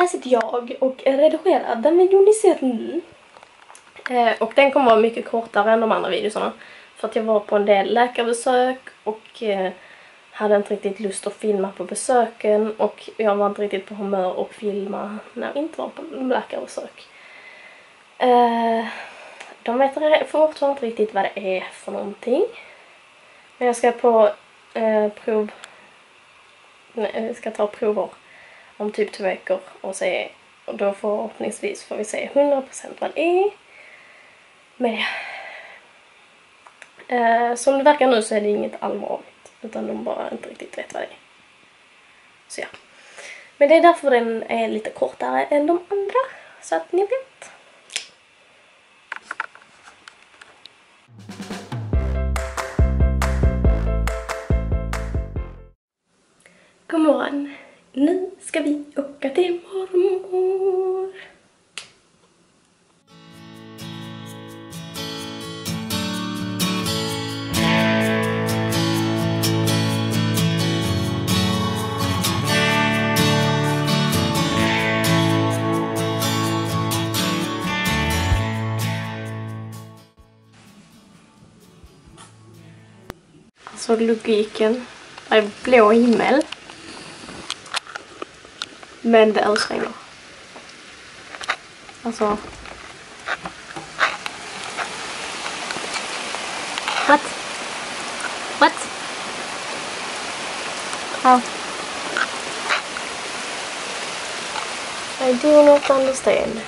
Alltså, här sitter jag och redigerar den videon ni ser nu. Eh, och den kommer vara mycket kortare än de andra videorna. För att jag var på en del läkarbesök och eh, hade inte riktigt lust att filma på besöken. Och jag var inte riktigt på humör att filma när jag inte var på läkarbesök. Eh, de vet fortfarande inte riktigt vad det är för någonting. Men jag ska på eh, prov... Nej, jag ska ta prover om typ två veckor och se och då förhoppningsvis får vi se 100% vad det är Men... eh, Som det verkar nu så är det inget allvarligt utan de bara inte riktigt vet vad det är. Så ja. Men det är därför den är lite kortare än de andra så att ni vet. God morgon! Nu ska vi åka till mormor. Alltså logiken. Det är blå himmel. Men det ösregnar. Alltså. What? What? How? I do not understand.